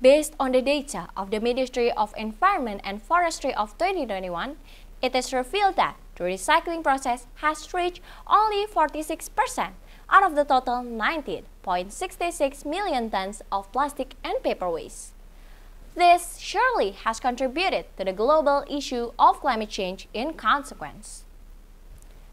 Based on the data of the Ministry of Environment and Forestry of 2021, it is revealed that the recycling process has reached only 46% out of the total 19.66 million tons of plastic and paper waste. This surely has contributed to the global issue of climate change in consequence.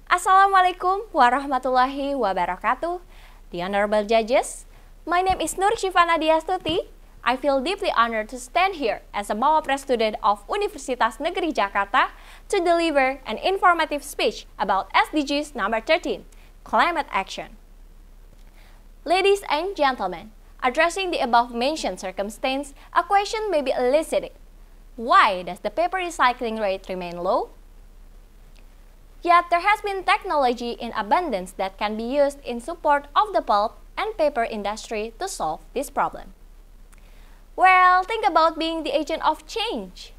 Assalamualaikum warahmatullahi wabarakatuh. The honorable judges, my name is Nur Syifa Nadiastuti I feel deeply honored to stand here as a Mawapres student of Universitas Negeri Jakarta to deliver an informative speech about SDGs number 13, Climate Action. Ladies and gentlemen, addressing the above-mentioned circumstance, a question may be elicited. Why does the paper recycling rate remain low? Yet there has been technology in abundance that can be used in support of the pulp and paper industry to solve this problem. Well, think about being the agent of change.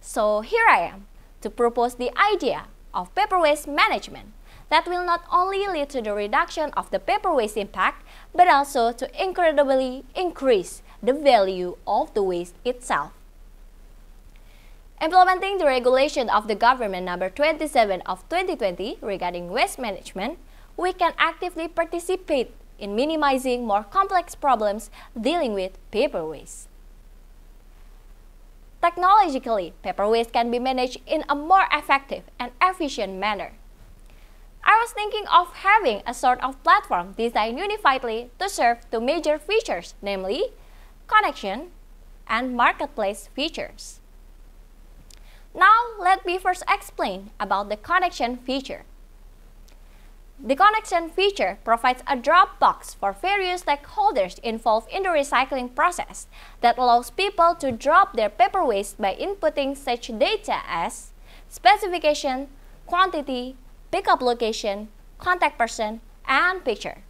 So here I am to propose the idea of paper waste management that will not only lead to the reduction of the paper waste impact, but also to incredibly increase the value of the waste itself. Implementing the regulation of the government number 27 of 2020 regarding waste management, we can actively participate in minimizing more complex problems dealing with paper waste. Technologically, paper waste can be managed in a more effective and efficient manner. I was thinking of having a sort of platform designed unifiedly to serve two major features, namely connection and marketplace features. Now, let me first explain about the connection feature. The connection feature provides a drop box for various stakeholders involved in the recycling process that allows people to drop their paper waste by inputting such data as specification, quantity, pickup location, contact person, and picture.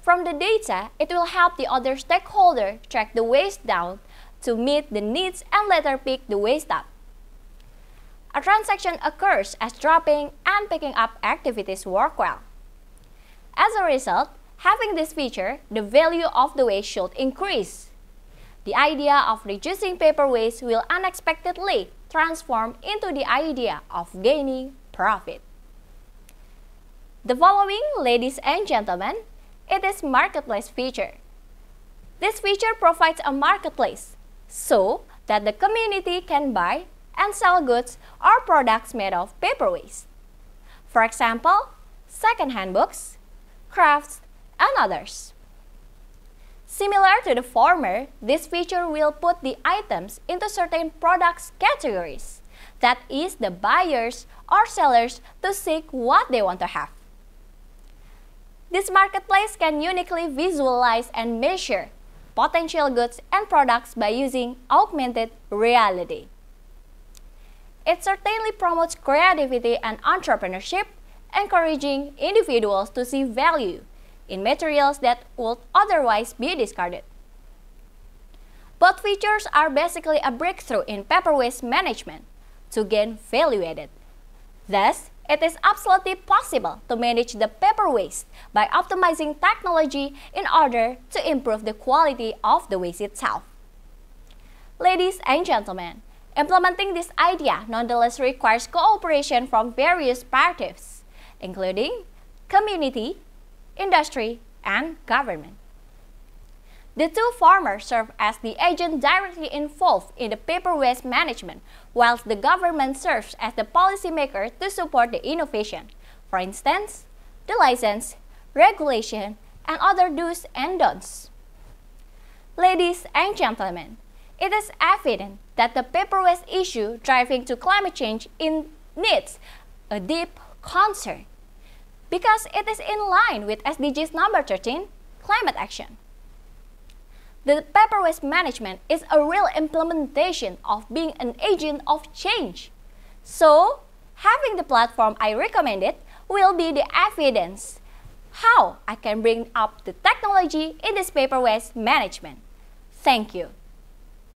From the data, it will help the other stakeholder track the waste down to meet the needs and later pick the waste up. A transaction occurs as dropping and picking up activities work well. As a result, having this feature, the value of the waste should increase. The idea of reducing paper waste will unexpectedly transform into the idea of gaining profit. The following, ladies and gentlemen, it is marketplace feature. This feature provides a marketplace so that the community can buy and sell goods or products made of paper waste. For example, second-hand books, crafts, and others. Similar to the former, this feature will put the items into certain products categories. That is the buyers or sellers to seek what they want to have. This marketplace can uniquely visualize and measure potential goods and products by using augmented reality. It certainly promotes creativity and entrepreneurship, encouraging individuals to see value in materials that would otherwise be discarded. Both features are basically a breakthrough in paper waste management to gain value added. Thus, it is absolutely possible to manage the paper waste by optimizing technology in order to improve the quality of the waste itself. Ladies and gentlemen, Implementing this idea nonetheless requires cooperation from various parties, including community, industry, and government. The two former serve as the agent directly involved in the paper waste management, whilst the government serves as the policymaker to support the innovation, for instance, the license, regulation, and other do's and don'ts. Ladies and gentlemen, it is evident that the paper waste issue driving to climate change needs a deep concern because it is in line with SDGs number 13, climate action. The paper waste management is a real implementation of being an agent of change. So, having the platform I recommended will be the evidence how I can bring up the technology in this paper waste management. Thank you.